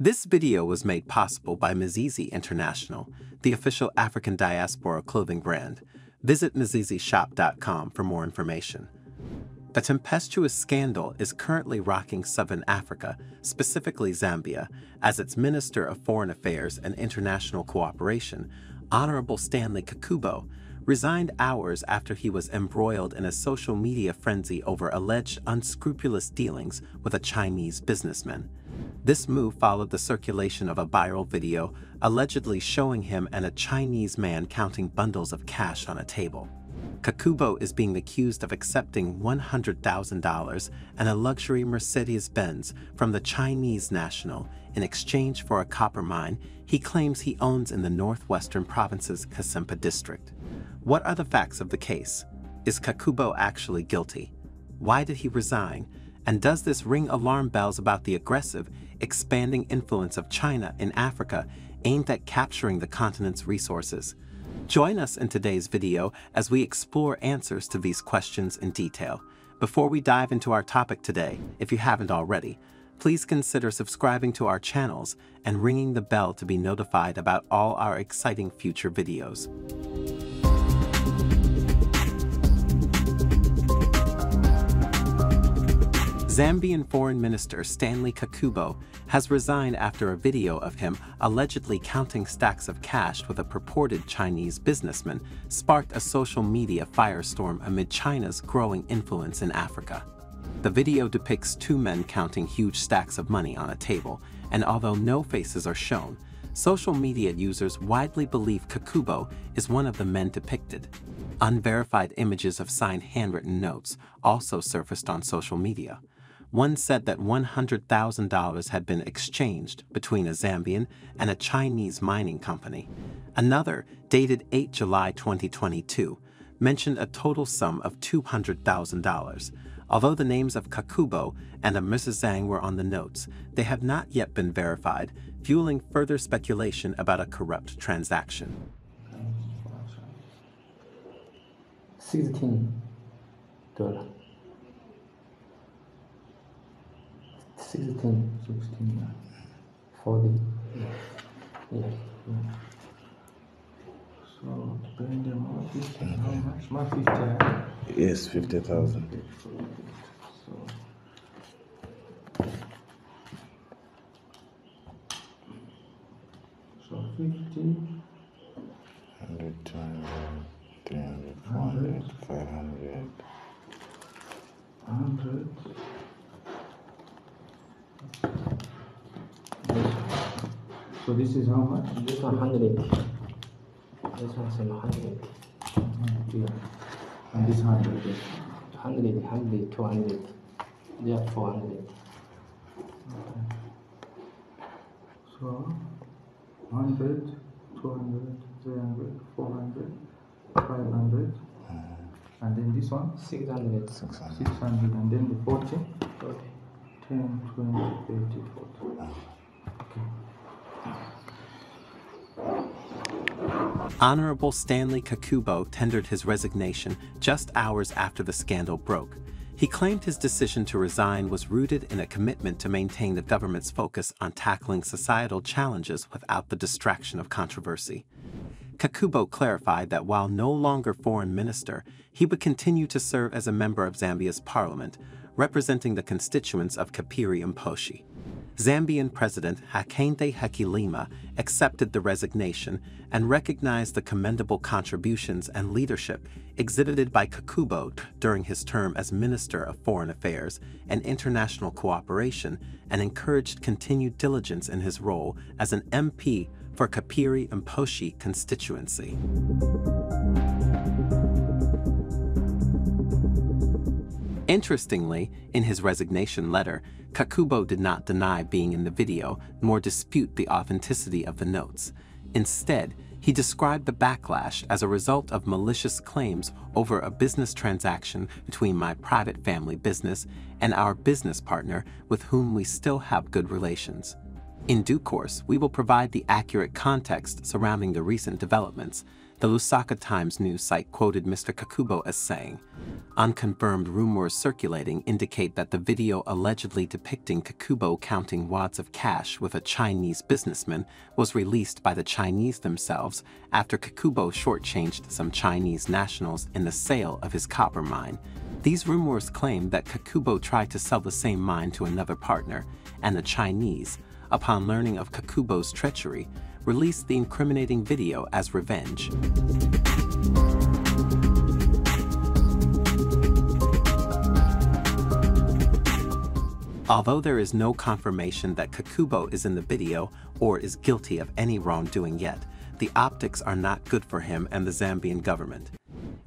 This video was made possible by Mizizi International, the official African diaspora clothing brand. Visit mizizishop.com for more information. A tempestuous scandal is currently rocking Southern Africa, specifically Zambia, as its Minister of Foreign Affairs and International Cooperation, Honorable Stanley Kakubo, resigned hours after he was embroiled in a social media frenzy over alleged unscrupulous dealings with a Chinese businessman. This move followed the circulation of a viral video allegedly showing him and a Chinese man counting bundles of cash on a table. Kakubo is being accused of accepting $100,000 and a luxury Mercedes-Benz from the Chinese national in exchange for a copper mine he claims he owns in the northwestern province's Kasempa district. What are the facts of the case? Is Kakubo actually guilty? Why did he resign? And does this ring alarm bells about the aggressive, expanding influence of China in Africa aimed at capturing the continent's resources? Join us in today's video as we explore answers to these questions in detail. Before we dive into our topic today, if you haven't already, please consider subscribing to our channels and ringing the bell to be notified about all our exciting future videos. Zambian Foreign Minister Stanley Kakubo has resigned after a video of him allegedly counting stacks of cash with a purported Chinese businessman sparked a social media firestorm amid China's growing influence in Africa. The video depicts two men counting huge stacks of money on a table, and although no faces are shown, social media users widely believe Kakubo is one of the men depicted. Unverified images of signed handwritten notes also surfaced on social media. One said that $100,000 had been exchanged between a Zambian and a Chinese mining company. Another, dated 8 July 2022, mentioned a total sum of $200,000. Although the names of Kakubo and a Mrs. Zhang were on the notes, they have not yet been verified, fueling further speculation about a corrupt transaction. 16 dollar. 16, uh, 16, yeah. 40, yeah. So, depending on 50, how much? My 50. Yes, 50,000. So, so 50, 100, 200, 300, 400, 500. 100. So this is how much? This one hundred. This one same hundred. Yeah. And this 100. yes. Hundred, hundred, two hundred. They are four hundred. So 100, 200, 300, 400, 500. And then this one, Six hundred. 600. 600. And then the 40, Okay. 10, 20, 30, 40. Ah. Okay. Honorable Stanley Kakubo tendered his resignation just hours after the scandal broke. He claimed his decision to resign was rooted in a commitment to maintain the government's focus on tackling societal challenges without the distraction of controversy. Kakubo clarified that while no longer foreign minister, he would continue to serve as a member of Zambia's parliament, representing the constituents of Kapiri Mposhi. Zambian President Hakainde Hichilema accepted the resignation and recognized the commendable contributions and leadership exhibited by Kakubo during his term as Minister of Foreign Affairs and International Cooperation and encouraged continued diligence in his role as an MP for Kapiri Mposhi constituency. Interestingly, in his resignation letter, Kakubo did not deny being in the video nor dispute the authenticity of the notes. Instead, he described the backlash as a result of malicious claims over a business transaction between my private family business and our business partner with whom we still have good relations. In due course, we will provide the accurate context surrounding the recent developments. The Lusaka Times news site quoted Mr. Kakubo as saying, Unconfirmed rumors circulating indicate that the video allegedly depicting Kakubo counting wads of cash with a Chinese businessman was released by the Chinese themselves after Kakubo shortchanged some Chinese nationals in the sale of his copper mine. These rumors claim that Kakubo tried to sell the same mine to another partner, and the Chinese, upon learning of Kakubo's treachery, released the incriminating video as revenge. Although there is no confirmation that Kakubo is in the video or is guilty of any wrongdoing yet, the optics are not good for him and the Zambian government.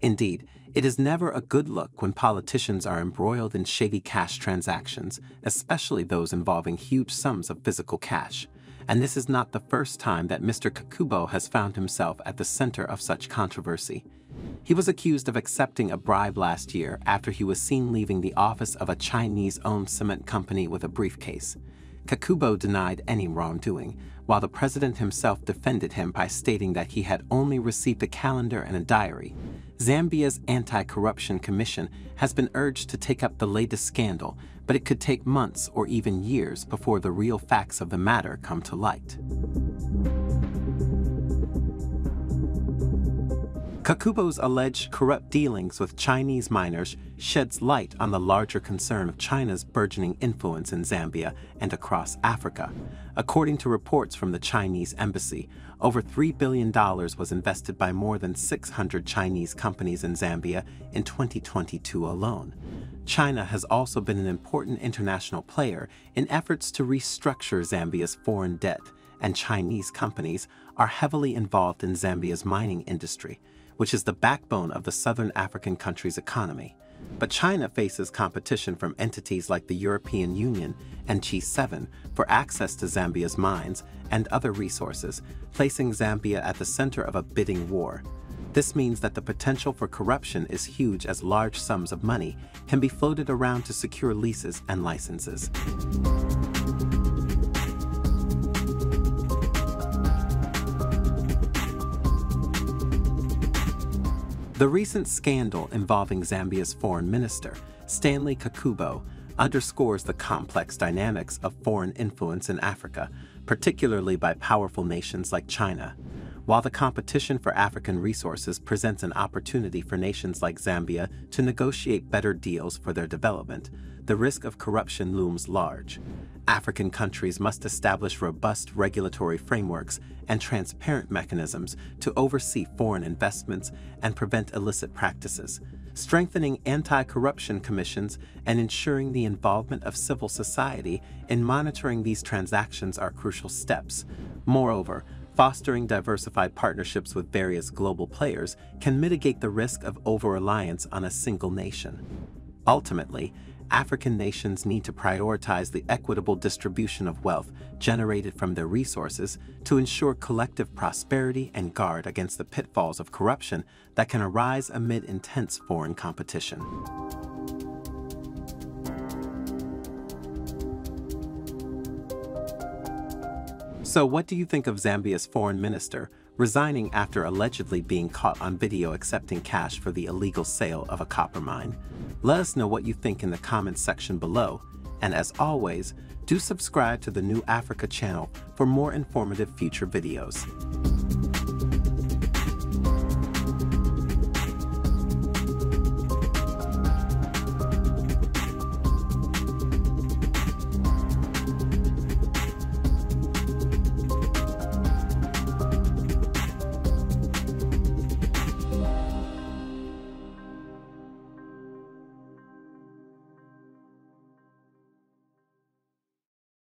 Indeed, it is never a good look when politicians are embroiled in shady cash transactions, especially those involving huge sums of physical cash. And this is not the first time that Mr. Kakubo has found himself at the center of such controversy. He was accused of accepting a bribe last year after he was seen leaving the office of a Chinese-owned cement company with a briefcase. Kakubo denied any wrongdoing, while the president himself defended him by stating that he had only received a calendar and a diary. Zambia's Anti-Corruption Commission has been urged to take up the latest scandal, but it could take months or even years before the real facts of the matter come to light. Kakubo's alleged corrupt dealings with Chinese miners sheds light on the larger concern of China's burgeoning influence in Zambia and across Africa. According to reports from the Chinese embassy, over $3 billion was invested by more than 600 Chinese companies in Zambia in 2022 alone. China has also been an important international player in efforts to restructure Zambia's foreign debt, and Chinese companies are heavily involved in Zambia's mining industry which is the backbone of the southern African country's economy. But China faces competition from entities like the European Union and G7 for access to Zambia's mines and other resources, placing Zambia at the center of a bidding war. This means that the potential for corruption is huge as large sums of money can be floated around to secure leases and licenses. The recent scandal involving Zambia's foreign minister, Stanley Kakubo, underscores the complex dynamics of foreign influence in Africa, particularly by powerful nations like China. While the competition for African resources presents an opportunity for nations like Zambia to negotiate better deals for their development, the risk of corruption looms large. African countries must establish robust regulatory frameworks and transparent mechanisms to oversee foreign investments and prevent illicit practices, strengthening anti-corruption commissions and ensuring the involvement of civil society in monitoring these transactions are crucial steps. Moreover, fostering diversified partnerships with various global players can mitigate the risk of over-reliance on a single nation. Ultimately, African nations need to prioritize the equitable distribution of wealth generated from their resources to ensure collective prosperity and guard against the pitfalls of corruption that can arise amid intense foreign competition. So what do you think of Zambia's foreign minister resigning after allegedly being caught on video accepting cash for the illegal sale of a copper mine? Let us know what you think in the comments section below, and as always, do subscribe to the New Africa channel for more informative future videos.